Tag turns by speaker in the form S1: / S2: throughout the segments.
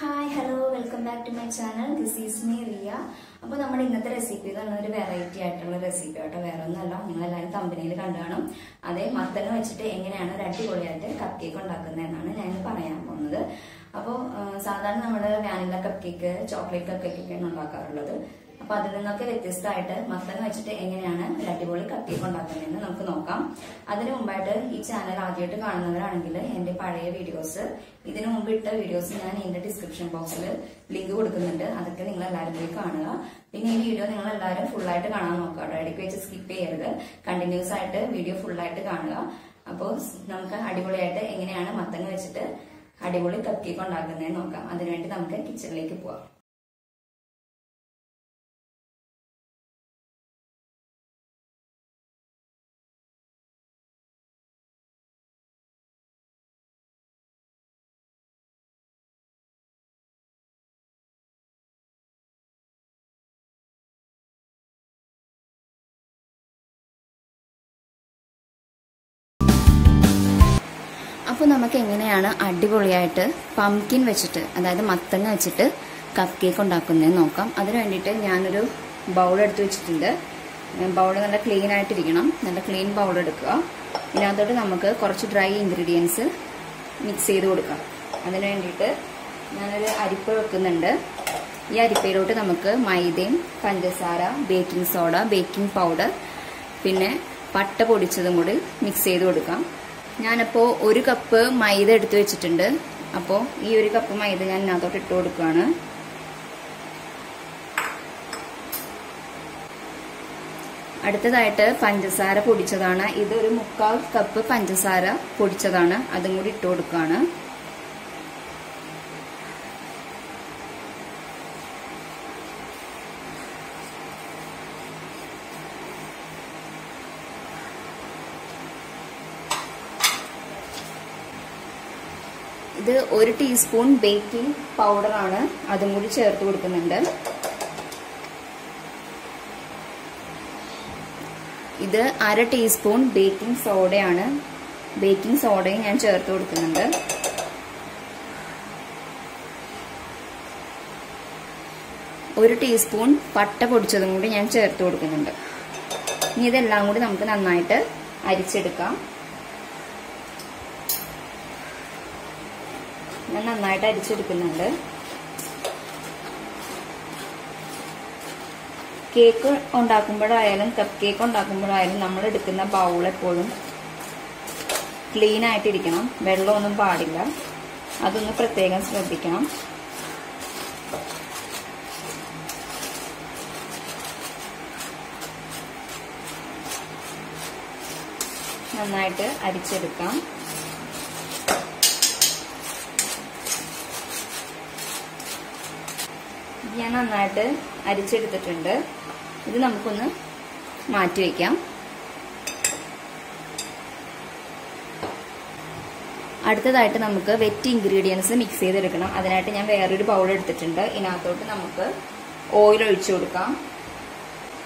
S1: Hi hello welcome back to my channel this is me Riya അപ്പോൾ നമ്മുടെ ഇന്നത്തെ recipe എന്ന് പറഞ്ഞാൽ ഒരു വെറൈറ്റി ആയിട്ടുള്ള റെസിപ്പി ആട്ടോ വേറെ ഒന്നല്ല നിങ്ങൾ എല്ലാവരും കമ്പനിയിൽ കണ്ടു കാണും. അതേ മത്തങ്ങ വെച്ചിട്ട് എങ്ങനെയാണ് ഒരു അടിപൊളിയായിട്ട് കപ്പ് കേക്ക് ഉണ്ടാക്കുന്നതെന്നാണ് ഞാൻ പറയാൻ പോകുന്നത്. അപ്പോൾ സാധാരണ നമ്മൾ vanilla cup cake chocolate cup cake ഒക്കെയാണ് ഉണ്ടാക്കാറുള്ളത്. അപ്പൊ അതിൽ നിന്നൊക്കെ വ്യത്യസ്തമായിട്ട് മത്തങ്ങ വെച്ചിട്ട് എങ്ങനെയാണ് ഒരു അടിപൊളി കട്ടിയൊക്കെ ഉണ്ടാക്കുന്നതെന്ന് നമുക്ക് നോക്കാം. അതിനു മുമ്പായിട്ട് ഈ ചാനൽ ആദ്യമായിട്ട് കാണുന്നവരാണെങ്കിൽ എന്റെ പഴയ വീഡിയോസ് ഇതിനു മുമ്പ് ഇട്ട വീഡിയോസ് ഞാൻ എന്റെ ഡിസ്ക്രിപ്ഷൻ ബോക്സിൽ ലിങ്ക് കൊടുക്കുന്നുണ്ട്. അതൊക്കെ നിങ്ങൾ എല്ലാവരും പോയി കാണുക. പിന്നെ ഈ വീഡിയോ നിങ്ങൾ എല്ലാവരും ഫുൾ ആയിട്ട് കാണാൻ നോക്കുക ഇടയ്ക്ക് വെച്ച് സ്കിപ്പ് ചെയ്യരുത്. കണ്ടിന്യൂസ് ആയിട്ട് വീഡിയോ ഫുൾ ആയിട്ട് കാണുക. അപ്പോൾ നമുക്ക് അടിപൊളിയായിട്ട് എങ്ങനെയാണ് മത്തങ്ങ വെച്ചിട്ട് അടിപൊളി കത്തിയൊക്കെ ഉണ്ടാക്കുന്നതെന്ന് നോക്കാം. അതിനുവേണ്ടി നമുക്ക് കിച്ചണിലേക്ക് പോവാം. അപ്പോൾ നമുക്ക് എങ്ങനെയാണ് അടിപൊളിയായിട്ട് പംകിൻ വെച്ചിട്ട് അതായത് മത്തങ്ങ വെച്ചിട്ട് കപ്പ് കേക്ക് ഉണ്ടാക്കുന്നതെന്ന് നോക്കാം. അതിന് വേണ്ടിയിട്ട് ഞാനൊരു ബൗൾ എടുത്ത് വെച്ചിട്ടുണ്ട്. ബൗൾ നല്ല ക്ലീൻ ആയിട്ടിരിക്കണം. നല്ല ക്ലീൻ ബൗൾ എടുക്കുക. ഇതിനകത്തോട്ട് നമുക്ക് കുറച്ച് ഡ്രൈ ഇൻഗ്രീഡിയൻസ് മിക്സ് ചെയ്ത് കൊടുക്കാം. അതിന് വേണ്ടിയിട്ട് ഞാനൊരു അരിപ്പ വെക്കുന്നുണ്ട്. ഈ അരിപ്പയിലോട്ട് നമുക്ക് മൈദയും പഞ്ചസാര ബേക്കിംഗ് സോഡ ബേക്കിംഗ് പൗഡർ പിന്നെ പട്ട പൊടിച്ചതും കൂടി മിക്സ് ചെയ്ത് കൊടുക്കാം. ഞാനപ്പോൾ ഒരു കപ്പ് മൈദ എടുത്തു വെച്ചിട്ടുണ്ട്. അപ്പോൾ ഈ ഒരു കപ്പ് മൈദ ഞാൻ ഇതിനകത്തോട്ട് ഇട്ട് കൊടുക്കുകയാണ്. അടുത്തതായിട്ട് പഞ്ചസാര പൊടിച്ചതാണ്. ഇതൊരു മുക്കാൽ കപ്പ് പഞ്ചസാര പൊടിച്ചതാണ്. അതും കൂടി ഇട്ട് കൊടുക്കുകയാണ്. ഇത് ഒരു ടീസ്പൂൺ ബേക്കിംഗ് പൗഡറാണ് അതും കൂടി ചേർത്ത് കൊടുക്കുന്നുണ്ട്. ഇത് അര ടീസ്പൂൺ ബേക്കിംഗ് സോഡയാണ് ബേക്കിംഗ് സോഡയും ഞാൻ ചേർത്ത് കൊടുക്കുന്നുണ്ട്. ഒരു ടീസ്പൂൺ പട്ട പൊടിച്ചതും കൂടി ഞാൻ ചേർത്ത് കൊടുക്കുന്നുണ്ട്. ഇനി ഇതെല്ലാം കൂടി നമുക്ക് നന്നായിട്ട് അരിച്ചെടുക്കാം. ഞാൻ നന്നായിട്ട് അരിച്ചെടുക്കുന്നുണ്ട്. കേക്ക് ഉണ്ടാക്കുമ്പോഴായാലും കപ്പ് കേക്ക് ഉണ്ടാക്കുമ്പോഴായാലും നമ്മൾ എടുക്കുന്ന ബൗൾ എപ്പോഴും ക്ലീൻ ആയിട്ടിരിക്കണം. വെള്ളമൊന്നും പാടില്ല. അതൊന്ന് പ്രത്യേകം ശ്രദ്ധിക്കണം. നന്നായിട്ട് അരിച്ചെടുക്കാം. ഞാൻ നന്നായിട്ട് അരിച്ചെടുത്തിട്ടുണ്ട്. ഇത് നമുക്കൊന്ന് മാറ്റി വയ്ക്കാം അടുത്തതായിട്ട് നമുക്ക് വെറ്റ് ഇൻഗ്രീഡിയൻസ് മിക്സ് ചെയ്തെടുക്കണം. അതിനായിട്ട് ഞാൻ വേറൊരു ബൗൾ എടുത്തിട്ടുണ്ട്. ഇതിനകത്തോട്ട് നമുക്ക് ഓയിൽ ഒഴിച്ചു കൊടുക്കാം.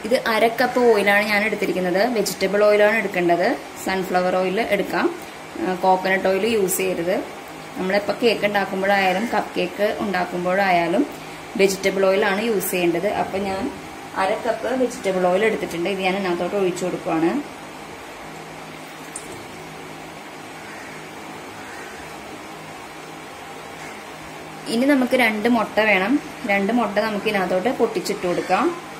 S1: ഇത് അര കപ്പ് ഓയിലാണ് ഞാൻ എടുത്തിരിക്കുന്നത്. വെജിറ്റബിൾ ഓയിലാണ് എടുക്കേണ്ടത്. സൺഫ്ലവർ ഓയിൽ എടുക്കാം. കോക്കനട്ട് ഓയിൽ യൂസ് ചെയ്യരുത്. നമ്മളിപ്പോൾ കേക്ക് ഉണ്ടാക്കുമ്പോഴായാലും കപ്പ് കേക്ക് ഉണ്ടാക്കുമ്പോഴായാലും വെജിറ്റബിൾ ഓയിലാണ് യൂസ് ചെയ്യേണ്ടത്. അപ്പം ഞാൻ അര കപ്പ് വെജിറ്റബിൾ ഓയിൽ എടുത്തിട്ടുണ്ട്. ഇത് ഞാൻ ഇതിനകത്തോട്ട് ഒഴിച്ചു കൊടുക്കുവാണ്. ഇനി നമുക്ക് രണ്ട് മുട്ട വേണം. രണ്ട് മുട്ട നമുക്ക് ഇതിനകത്തോട്ട് പൊട്ടിച്ചിട്ട് കൊടുക്കാം.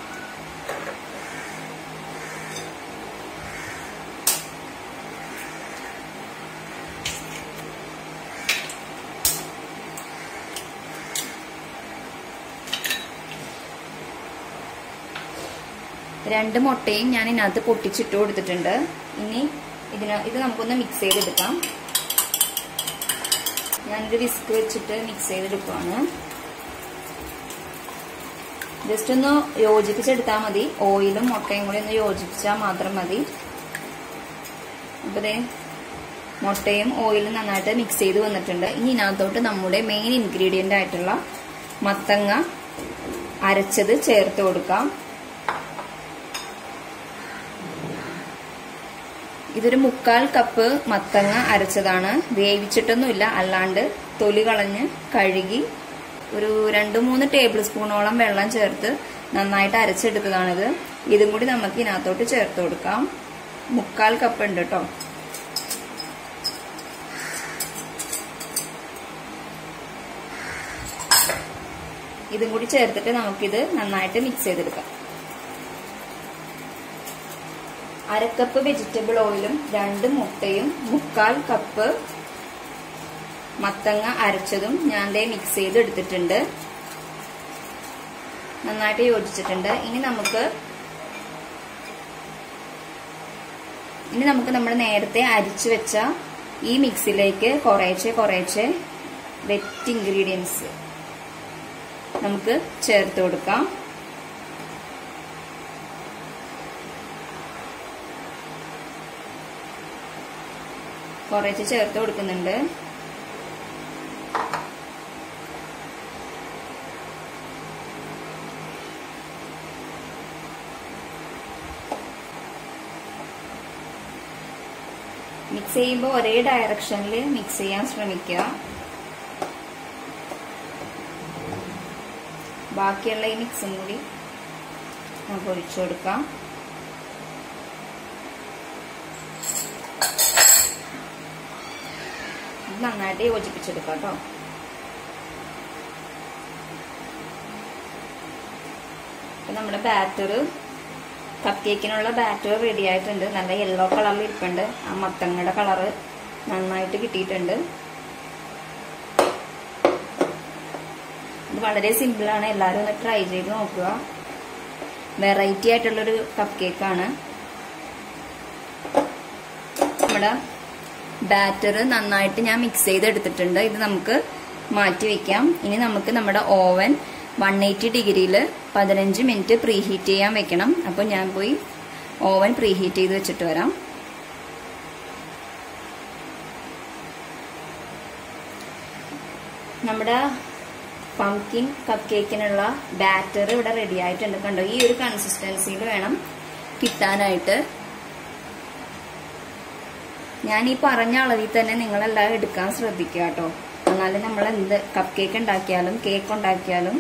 S1: രണ്ട് മുട്ടയും ഞാൻ ഇതിനകത്ത് പൊട്ടിച്ചിട്ട് കൊടുത്തിട്ടുണ്ട്. ഇനി ഇതിന ഇത് നമുക്കൊന്ന് മിക്സ് ചെയ്തെടുക്കാം. ഞാനൊരു വിസ്ക് വെച്ചിട്ട് മിക്സ് ചെയ്തെടുക്കുവാണ്. ജസ്റ്റ് ഒന്ന് യോജിപ്പിച്ചെടുത്താൽ മതി. ഓയിലും മുട്ടയും കൂടി ഒന്ന് യോജിപ്പിച്ചാൽ മാത്രം മതി. അപ്പോൾ മുട്ടയും ഓയിലും നന്നായിട്ട് മിക്സ് ചെയ്ത് വന്നിട്ടുണ്ട്. ഇനി ഇതിനകത്തോട്ട് നമ്മുടെ മെയിൻ ഇൻഗ്രീഡിയന്റ് ആയിട്ടുള്ള മത്തങ്ങ അരച്ചത് ചേർത്ത് കൊടുക്കാം. ഇതൊരു മുക്കാൽ കപ്പ് മത്തങ്ങ അരച്ചതാണ്. വേവിച്ചിട്ടൊന്നുമില്ല. അല്ലാണ്ട് തൊലി കളഞ്ഞ് കഴുകി ഒരു രണ്ട് മൂന്ന് ടേബിൾ സ്പൂണോളം വെള്ളം ചേർത്ത് നന്നായിട്ട് അരച്ചെടുത്തതാണിത്. ഇതും കൂടി നമുക്ക് ഇതിനകത്തോട്ട് ചേർത്ത് കൊടുക്കാം. മുക്കാൽ കപ്പ് ഉണ്ട് കേട്ടോ ഇതും കൂടി ചേർത്തിട്ട് നമുക്കിത് നന്നായിട്ട് മിക്സ് ചെയ്തെടുക്കാം. അരക്കപ്പ് വെജിറ്റബിൾ ഓയിലും രണ്ട് മുട്ടയും മുക്കാൽ കപ്പ് മത്തങ്ങ അരച്ചതും ഞാൻ ദേ മിക്സ് ചെയ്ത് എടുത്തിട്ടുണ്ട് നന്നായിട്ട് യോജിച്ചിട്ടുണ്ട്. ഇനി നമുക്ക് ഇനി നമുക്ക് നമ്മൾ നേരത്തെ അരിച്ചു വെച്ച ഈ മിക്സിലേക്ക് കുറേശ്ശെ കുറേശ്ശെ വെറ്റ് ഇൻഗ്രീഡിയൻസ് നമുക്ക് ചേർത്ത് കൊടുക്കാം. കുറേശ്ശെ ചേർത്ത് കൊടുക്കുന്നുണ്ട്. മിക്സ് ചെയ്യുമ്പോൾ ഒരേ ഡയറക്ഷനിൽ മിക്സ് ചെയ്യാൻ ശ്രമിക്കുക ബാക്കിയുള്ള ഈ മിക്സും കൂടി നമുക്ക് ഒഴിച്ചു കൊടുക്കാം. നന്നായിട്ട് യോജിപ്പിച്ചെടുക്കാം കേട്ടോ അപ്പൊ നമ്മുടെ ബാറ്റർ കപ്പ് കേക്കിനുള്ള ബാറ്റർ റെഡി ആയിട്ടുണ്ട്. നല്ല യെല്ലോ കളറിൽ ഇരിപ്പുണ്ട്. ആ മത്തങ്ങയുടെ കളറ് നന്നായിട്ട് കിട്ടിയിട്ടുണ്ട്. ഇത് വളരെ സിമ്പിളാണ് എല്ലാവരും ഒന്ന് ട്രൈ ചെയ്ത് നോക്കുക. വെറൈറ്റി ആയിട്ടുള്ളൊരു കപ്പ് കേക്കാണ് നമ്മുടെ ബാറ്റർ നന്നായിട്ട് ഞാൻ മിക്സ് ചെയ്തെടുത്തിട്ടുണ്ട്. ഇത് നമുക്ക് മാറ്റി വെക്കാം. ഇനി നമുക്ക് നമ്മുടെ ഓവൻ വൺ എയ്റ്റി ഡിഗ്രിയിൽ പതിനഞ്ച് മിനിറ്റ് പ്രീഹീറ്റ് ചെയ്യാൻ വെക്കണം. അപ്പോൾ ഞാൻ പോയി ഓവൻ പ്രീഹീറ്റ് ചെയ്ത് വെച്ചിട്ട് വരാം. നമ്മുടെ പംകിൻ കപ്പ് കേക്കിനുള്ള ബാറ്റർ ഇവിടെ റെഡി ആയിട്ടുണ്ട്. കണ്ടോ? ഈ ഒരു കൺസിസ്റ്റൻസിയിൽ വേണം കിട്ടാനായിട്ട്. ഞാൻ ഈ പറഞ്ഞ അളവിൽ തന്നെ നിങ്ങളെല്ലാം എടുക്കാൻ ശ്രദ്ധിക്കുക കേട്ടോ. എന്നാലും നമ്മൾ എന്ത് കപ്പ് കേക്ക് ഉണ്ടാക്കിയാലും കേക്ക് ഉണ്ടാക്കിയാലും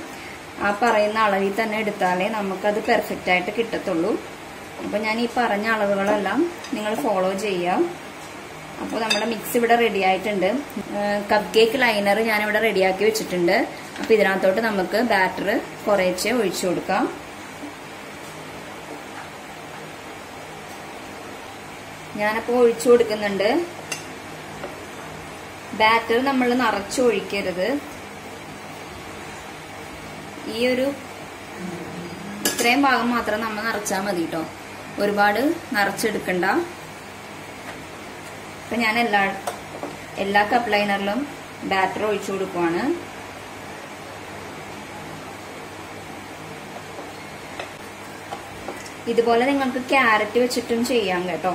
S1: ആ പറയുന്ന അളവിൽ തന്നെ എടുത്താലേ നമുക്കത് പെർഫെക്റ്റ് ആയിട്ട് കിട്ടത്തുള്ളൂ. അപ്പോൾ ഞാൻ ഈ പറഞ്ഞ അളവുകളെല്ലാം നിങ്ങൾ ഫോളോ ചെയ്യാം അപ്പോൾ നമ്മുടെ മിക്സ് ഇവിടെ റെഡി ആയിട്ടുണ്ട്. കപ്പ് കേക്ക് ലൈനർ ഞാനിവിടെ റെഡിയാക്കി വെച്ചിട്ടുണ്ട്. അപ്പോൾ ഇതിനകത്തോട്ട് നമുക്ക് ബാറ്റർ കുറേശ്ശെ ഒഴിച്ചു കൊടുക്കാം. ഞാനപ്പോൾ ഒഴിച്ചു കൊടുക്കുന്നുണ്ട്. ബാറ്റർ നമ്മൾ നിറച്ചു ഒഴിക്കരുത്. ഈ ഒരു ഇത്രയും ഭാഗം മാത്രം നമ്മൾ നിറച്ചാൽ മതി കേട്ടോ ഒരുപാട് നിറച്ചെടുക്കണ്ട. അപ്പൊ ഞാൻ എല്ലാ എല്ലാ കപ്പ് ലൈനറിലും ബാറ്റർ ഒഴിച്ചു കൊടുക്കുവാണ്. ഇതുപോലെ നിങ്ങൾക്ക് ക്യാരറ്റ് വെച്ചിട്ടും ചെയ്യാം കേട്ടോ.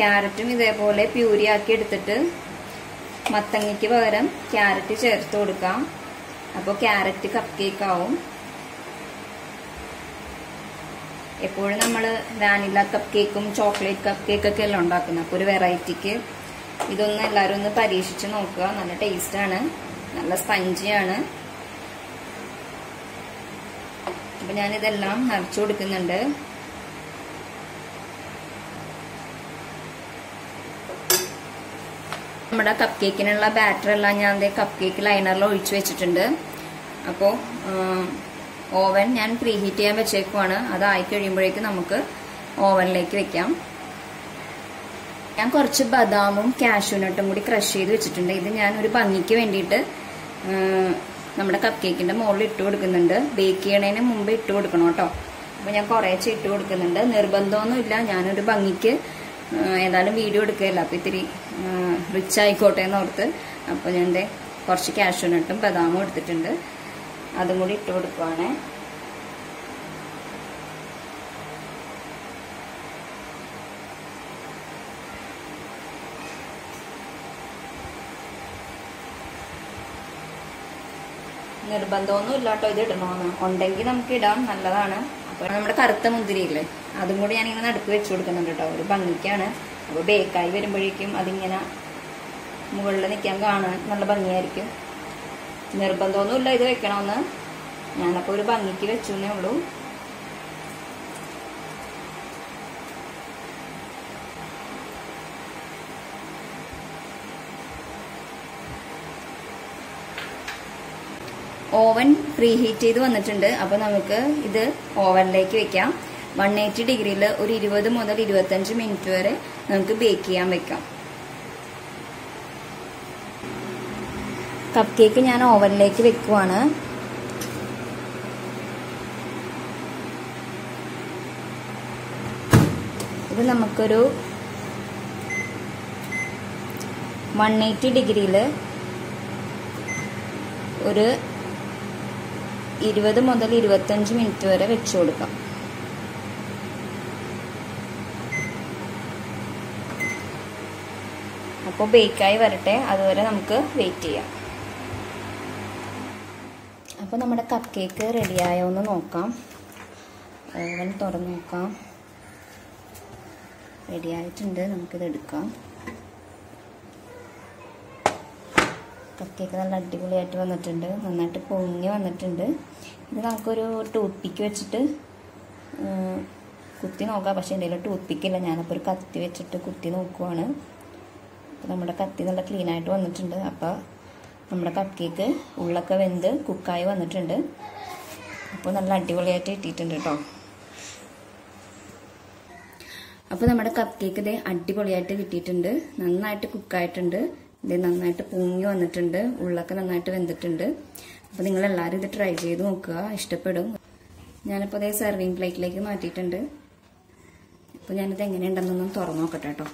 S1: ക്യാരറ്റും ഇതേപോലെ പ്യൂരിയാക്കി എടുത്തിട്ട് മത്തങ്ങയ്ക്ക് പകരം ക്യാരറ്റ് ചേർത്ത് കൊടുക്കാം. അപ്പോൾ ക്യാരറ്റ് കപ്പ് കേക്ക് ആവും. എപ്പോഴും നമ്മൾ വാനില കപ്പ് കേക്കും ചോക്ലേറ്റ് കപ്പ് കേക്കൊക്കെ അല്ല ഉണ്ടാക്കുന്നത്? അപ്പോൾ ഒരു വെറൈറ്റിക്ക് ഇതൊന്ന് എല്ലാവരും ഒന്ന് പരീക്ഷിച്ച് നോക്കുക. നല്ല ടേസ്റ്റാണ് നല്ല സ്പഞ്ചിയാണ് അപ്പം ഞാനിതെല്ലാം നിറച്ചു കൊടുക്കുന്നുണ്ട്. നമ്മുടെ കപ്പ് കേക്കിനുള്ള ബാറ്റർ എല്ലാം ഞാൻ കപ്പ് കേക്ക് ലൈനറിൽ ഒഴിച്ചു വെച്ചിട്ടുണ്ട്. അപ്പോൾ ഓവൻ ഞാൻ പ്രീ ഹീറ്റ് ചെയ്യാൻ വെച്ചേക്കുവാണ്. അതായി കഴിയുമ്പോഴേക്കും നമുക്ക് ഓവനിലേക്ക് വെക്കാം. ഞാൻ കുറച്ച് ബദാമും കാഷ്യൂനട്ടും കൂടി ക്രഷ് ചെയ്ത് വെച്ചിട്ടുണ്ട്. ഇത് ഞാൻ ഒരു ഭംഗിക്ക് വേണ്ടിയിട്ട് നമ്മുടെ കപ്പ് കേക്കിന്റെ മുകളിൽ ഇട്ട് കൊടുക്കുന്നുണ്ട്. ബേക്ക് ചെയ്യണതിന് മുമ്പ് ഇട്ട് കൊടുക്കണം കേട്ടോ. അപ്പോൾ ഞാൻ കുറേശ്ശെ ഇട്ട് കൊടുക്കുന്നുണ്ട്. നിർബന്ധമൊന്നുമില്ല. ഞാനൊരു ഭംഗിക്ക് ഏതായാലും വീഡിയോ എടുക്കുകയല്ല. അപ്പോൾ ഇത്തിരി റിച്ച് ആയിക്കോട്ടെ എന്ന് ഓർത്ത് അപ്പോൾ ഞാൻ കുറച്ച് കാഷ്യൂനട്ടും ബദാമും എടുത്തിട്ടുണ്ട്. അതും കൂടി ഇട്ട് കൊടുക്കുവാണേ. നിർബന്ധമൊന്നും ഇല്ലാട്ടോ ഇത് ഇടണമെന്ന് ഉണ്ടെങ്കിൽ നമുക്ക് ഇടാം നല്ലതാണ്. നമ്മുടെ കറുത്ത മുന്തിരിയില്ലേ അതും കൂടി ഞാനിങ്ങനെ നടുക്ക് വെച്ച് കൊടുക്കുന്നുണ്ട് കേട്ടോ. ഒരു ഭംഗിക്കാണ്. അപ്പോൾ ബേക്കായി വരുമ്പോഴേക്കും അതിങ്ങനെ മുകളിൽ നിൽക്കാൻ കാണാൻ നല്ല ഭംഗിയായിരിക്കും. നിർബന്ധമൊന്നുമില്ല ഇത് വെക്കണമെന്ന്. ഞാനപ്പോൾ ഒരു ഭംഗിക്ക് വെച്ചു എന്നേ ഉള്ളൂ. ഓവൻ പ്രീ ഹീറ്റ് ചെയ്ത് വന്നിട്ടുണ്ട്. അപ്പോൾ നമുക്ക് ഇത് ഓവനിലേക്ക് വെക്കാം. വൺ എയ്റ്റി ഡിഗ്രിയിൽ ഒരു ഇരുപത് മുതൽ ഇരുപത്തഞ്ച് മിനിറ്റ് വരെ നമുക്ക് ബേക്ക് ചെയ്യാൻ വെക്കാം. കപ്പ് കേക്ക് ഞാൻ ഓവനിലേക്ക് വെക്കുവാണ്. ഇത് നമുക്കൊരു വൺ എയ്റ്റി ഡിഗ്രിയിൽ ഒരു ഇരുപത് മുതൽ ഇരുപത്തഞ്ച് മിനിറ്റ് വരെ വെച്ചു കൊടുക്കാം. അപ്പോൾ ബേക്കായി വരട്ടെ അതുവരെ നമുക്ക് വെയിറ്റ് ചെയ്യാം. അപ്പോൾ നമ്മുടെ കപ്പ് കേക്ക് റെഡിയായോ എന്ന് നോക്കാം. ഓവൻ തുറന്ന് നോക്കാം. റെഡിയായിട്ടുണ്ട് നമുക്കിത് എടുക്കാം കപ്പ് കേക്ക് നല്ല അടിപൊളിയായിട്ട് വന്നിട്ടുണ്ട്. നന്നായിട്ട് പൊങ്ങി വന്നിട്ടുണ്ട്. ഇത് നമുക്കൊരു ടൂത്ത് പിക്ക് വെച്ചിട്ട് കുത്തി നോക്കാം. പക്ഷേ എന്തെങ്കിലും ടൂത്ത് പിക്കില്ല ഞാനപ്പോൾ ഒരു കത്തി വെച്ചിട്ട് കുത്തി നോക്കുവാണ്. അപ്പോൾ നമ്മുടെ കത്തി നല്ല ക്ലീനായിട്ട് വന്നിട്ടുണ്ട്. അപ്പോൾ നമ്മുടെ കപ്പ് കേക്ക് ഉള്ളൊക്കെ വെന്ത് കുക്കായി വന്നിട്ടുണ്ട്. അപ്പോൾ നല്ല അടിപൊളിയായിട്ട് ഇട്ടിട്ടുണ്ട് കേട്ടോ അപ്പോൾ നമ്മുടെ കപ്പ് കേക്ക് ഇത് അടിപൊളിയായിട്ട് കിട്ടിയിട്ടുണ്ട്. നന്നായിട്ട് കുക്കായിട്ടുണ്ട് ഇത് നന്നായിട്ട് പൊങ്ങി വന്നിട്ടുണ്ട്. ഉള്ളൊക്കെ നന്നായിട്ട് വെന്തിട്ടുണ്ട്. അപ്പോൾ നിങ്ങൾ എല്ലാവരും ഇത് ട്രൈ ചെയ്ത് നോക്കുക. ഇഷ്ടപ്പെടും. ഞാനിപ്പോൾ അതേ സെർവിങ് പ്ലേറ്റിലേക്ക് മാറ്റിയിട്ടുണ്ട്. അപ്പോൾ ഞാനിത് എങ്ങനെയുണ്ടെന്നൊന്നും തുറന്നു നോക്കട്ടെ കേട്ടോ.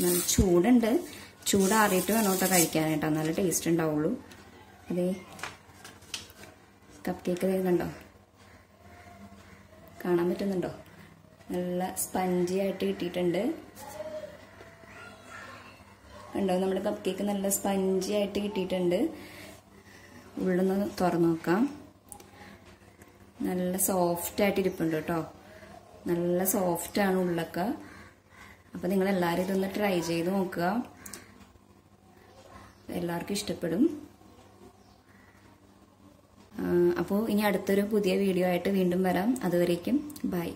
S1: നല്ല ചൂടുണ്ട്. ചൂടാറിയിട്ട് വേണം കേട്ടോ കഴിക്കാനായിട്ടോ നല്ല ടേസ്റ്റ് ഉണ്ടാവുള്ളൂ. അതേ കപ്പ് കേക്ക് കണ്ടോ? കാണാൻ പറ്റുന്നുണ്ടോ? നല്ല സ്പഞ്ചി ആയിട്ട് കിട്ടിയിട്ടുണ്ട്. കണ്ടോ? നമ്മുടെ കപ്പ് കേക്ക് നല്ല സ്പഞ്ചി ആയിട്ട് കിട്ടിയിട്ടുണ്ട്. ഉള്ളൊന്ന് തുറന്നു നോക്കാം. നല്ല സോഫ്റ്റ് ആയിട്ട് ഇരിപ്പുണ്ട് കേട്ടോ. നല്ല സോഫ്റ്റ് ആണ് ഉള്ളൊക്കെ. അപ്പോൾ നിങ്ങൾ എല്ലാവരും ഇതൊന്ന് ട്രൈ ചെയ്ത് നോക്കുക. എല്ലാവർക്കും ഇഷ്ടപ്പെടും. അപ്പോൾ ഇനി അടുത്തൊരു പുതിയ വീഡിയോ ആയിട്ട് വീണ്ടും വരാം. അതുവരേക്കും ബൈ.